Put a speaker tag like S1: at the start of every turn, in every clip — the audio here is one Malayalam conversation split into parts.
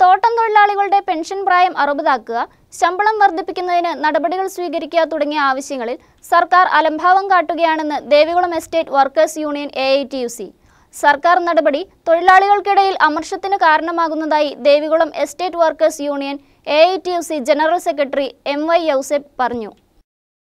S1: തോട്ടം തൊഴിലാളികളുടെ പെൻഷൻ പ്രായം അറുപതാക്കുക ശമ്പളം വർദ്ധിപ്പിക്കുന്നതിന് നടപടികൾ സ്വീകരിക്കുക തുടങ്ങിയ ആവശ്യങ്ങളിൽ സർക്കാർ അലംഭാവം കാട്ടുകയാണെന്ന് Devikulam estate workers union A സർക്കാർ നടപടി തൊഴിലാളികൾക്കിടയിൽ അമർഷത്തിന് കാരണമാകുന്നതായി Devikulam estate workers union A general secretary M Y പറഞ്ഞു.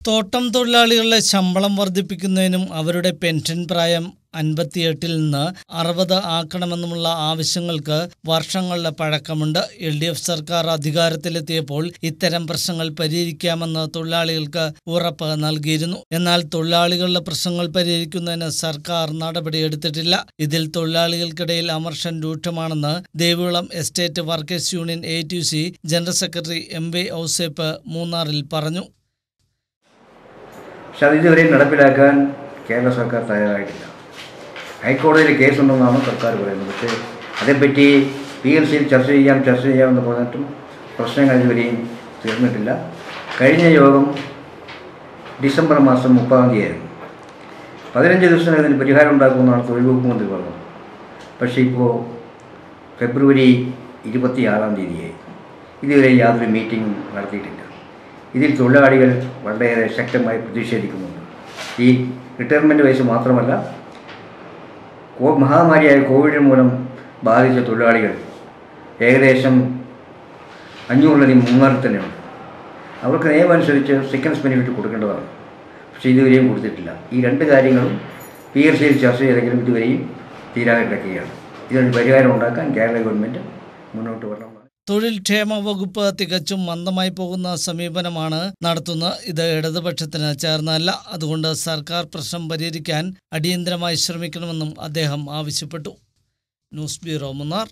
S2: തോട്ടം തൊഴിലാളികളുടെ ശമ്പളം വർദ്ധിപ്പിക്കുന്നതിനും അവരുടെ പെൻഷൻ പ്രായം അൻപത്തിയെട്ടിൽ നിന്ന് അറുപത് ആക്കണമെന്നുമുള്ള ആവശ്യങ്ങൾക്ക് വർഷങ്ങളുടെ പഴക്കമുണ്ട്. എൽ ഡി എഫ് സർക്കാർ അധികാരത്തിലെത്തിയപ്പോൾ ഇത്തരം പ്രശ്നങ്ങൾ പരിഹരിക്കാമെന്ന് തൊഴിലാളികൾക്ക് ഉറപ്പ് നൽകിയിരുന്നു. എന്നാൽ തൊഴിലാളികളുടെ പ്രശ്നങ്ങൾ പരിഹരിക്കുന്നതിന് സർക്കാർ നടപടിയെടുത്തിട്ടില്ല. ഇതിൽ തൊഴിലാളികൾക്കിടയിൽ അമർഷം രൂക്ഷമാണെന്ന് Devikulam estate workers union A general secretary M V Ouseph മൂന്നാറിൽ പറഞ്ഞു.
S3: പക്ഷെ അത് ഇതുവരെയും നടപ്പിലാക്കാൻ കേരള സർക്കാർ തയ്യാറായിട്ടില്ല. ഹൈക്കോടതിയിൽ കേസുണ്ടെന്നാണ് സർക്കാർ പറയുന്നത്. പക്ഷേ അതേപ്പറ്റി പി എൽ സിയിൽ ചർച്ച ചെയ്യാം ചർച്ച ചെയ്യാമെന്ന് പറഞ്ഞിട്ടും പ്രശ്നങ്ങൾ ഇതുവരെയും തീർന്നിട്ടില്ല. കഴിഞ്ഞ യോഗം ഡിസംബർ മാസം മുപ്പതാം തീയതിയായിരുന്നു. പതിനഞ്ച് ദിവസം ഇതിന് പരിഹാരം ഉണ്ടാക്കുമെന്നാണ് തൊഴിൽ വകുപ്പ് മന്ത്രി പറഞ്ഞത്. പക്ഷേ ഇപ്പോൾ ഫെബ്രുവരി ഇരുപത്തി ആറാം തീയതിയായി. ഇതുവരെ യാതൊരു മീറ്റിംഗ് നടത്തിയിട്ടില്ല. ഇതിൽ തൊഴിലാളികൾ വളരെയേറെ ശക്തമായി പ്രതിഷേധിക്കുന്നുണ്ട്. ഈ റിട്ടയർമെന്റ് വയസ്സ് മാത്രമല്ല മഹാമാരിയായ കോവിഡ് മൂലം ബാധിച്ച തൊഴിലാളികൾ ഏകദേശം അഞ്ഞൂറിലധികം മൂന്നാറിൽ തന്നെയുണ്ട്. അവർക്ക് നിയമമനുസരിച്ച് സിക്കൻസ് ബെനിഫിറ്റ് കൊടുക്കേണ്ടതാണ്. പക്ഷേ ഇതുവരെയും കൊടുത്തിട്ടില്ല. ഈ രണ്ട് കാര്യങ്ങളും പി എസ് സിയിൽ ചർച്ച ചെയ്തെങ്കിലും ഇതുവരെയും തീരാതെ കിടക്കുകയാണ്. ഇതിനൊരു പരിഹാരം ഉണ്ടാക്കാൻ കേരള ഗവൺമെന്റ് മുന്നോട്ട് വരണം.
S2: തൊഴിൽ ക്ഷേമ വകുപ്പ് തികച്ചും മന്ദമായി പോകുന്ന സമീപനമാണ് നടത്തുന്നത് ഇത്. ഇടതുപക്ഷത്തിന് ചേർന്നല്ല അതുകൊണ്ട് സർക്കാർ പ്രശ്നം പരിഹരിക്കാൻ അടിയന്തരമായി ശ്രമിക്കണമെന്നും അദ്ദേഹം ആവശ്യപ്പെട്ടു. News bureau Munnar.